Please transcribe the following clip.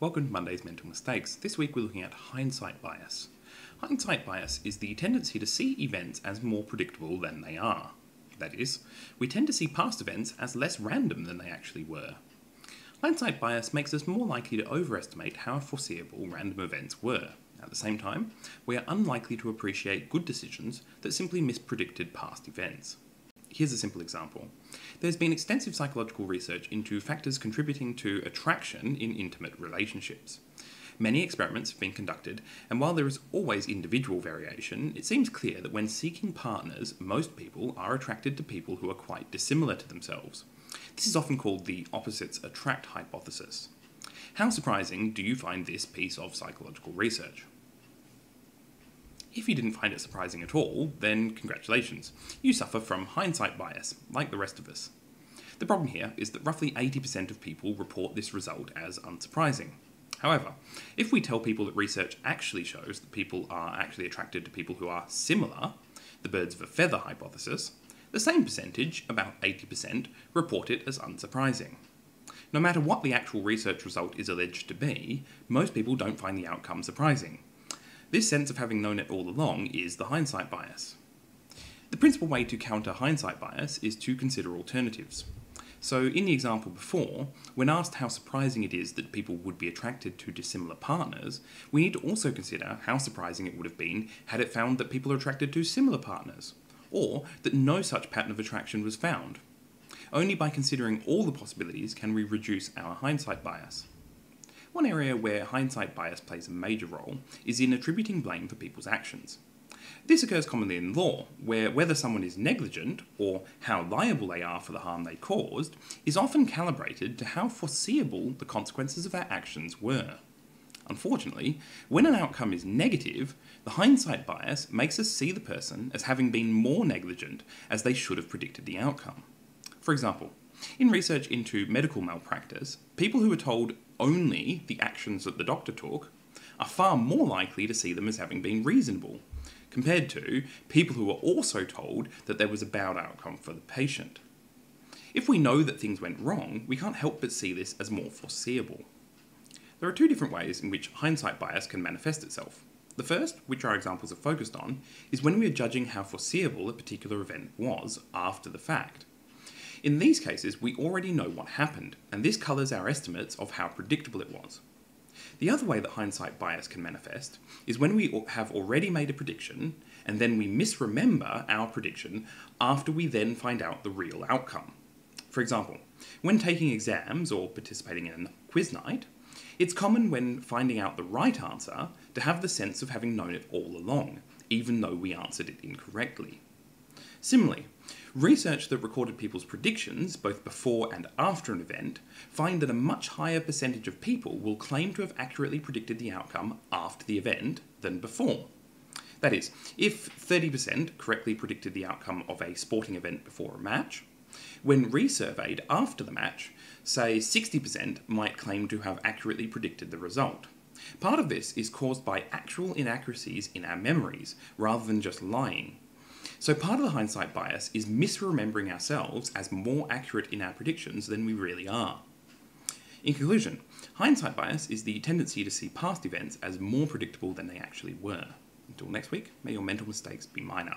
welcome to Monday's Mental Mistakes. This week we're looking at hindsight bias. Hindsight bias is the tendency to see events as more predictable than they are. That is, we tend to see past events as less random than they actually were. Hindsight bias makes us more likely to overestimate how foreseeable random events were. At the same time, we are unlikely to appreciate good decisions that simply mispredicted past events. Here's a simple example. There's been extensive psychological research into factors contributing to attraction in intimate relationships. Many experiments have been conducted, and while there is always individual variation, it seems clear that when seeking partners, most people are attracted to people who are quite dissimilar to themselves. This is often called the opposites attract hypothesis. How surprising do you find this piece of psychological research? If you didn't find it surprising at all, then congratulations. You suffer from hindsight bias, like the rest of us. The problem here is that roughly 80% of people report this result as unsurprising. However, if we tell people that research actually shows that people are actually attracted to people who are similar, the birds of a feather hypothesis, the same percentage, about 80%, report it as unsurprising. No matter what the actual research result is alleged to be, most people don't find the outcome surprising, this sense of having known it all along is the hindsight bias. The principal way to counter hindsight bias is to consider alternatives. So, in the example before, when asked how surprising it is that people would be attracted to dissimilar partners, we need to also consider how surprising it would have been had it found that people are attracted to similar partners, or that no such pattern of attraction was found. Only by considering all the possibilities can we reduce our hindsight bias. One area where hindsight bias plays a major role is in attributing blame for people's actions. This occurs commonly in law, where whether someone is negligent or how liable they are for the harm they caused is often calibrated to how foreseeable the consequences of their actions were. Unfortunately, when an outcome is negative, the hindsight bias makes us see the person as having been more negligent as they should have predicted the outcome. For example, in research into medical malpractice, people who are told only the actions that the doctor took are far more likely to see them as having been reasonable, compared to people who are also told that there was a bad outcome for the patient. If we know that things went wrong, we can't help but see this as more foreseeable. There are two different ways in which hindsight bias can manifest itself. The first, which our examples are focused on, is when we are judging how foreseeable a particular event was after the fact. In these cases, we already know what happened, and this colours our estimates of how predictable it was. The other way that hindsight bias can manifest is when we have already made a prediction and then we misremember our prediction after we then find out the real outcome. For example, when taking exams or participating in a quiz night, it's common when finding out the right answer to have the sense of having known it all along, even though we answered it incorrectly. Similarly, research that recorded people's predictions, both before and after an event, find that a much higher percentage of people will claim to have accurately predicted the outcome after the event than before. That is, if 30% correctly predicted the outcome of a sporting event before a match, when resurveyed after the match, say 60% might claim to have accurately predicted the result. Part of this is caused by actual inaccuracies in our memories, rather than just lying. So part of the hindsight bias is misremembering ourselves as more accurate in our predictions than we really are. In conclusion, hindsight bias is the tendency to see past events as more predictable than they actually were. Until next week, may your mental mistakes be minor.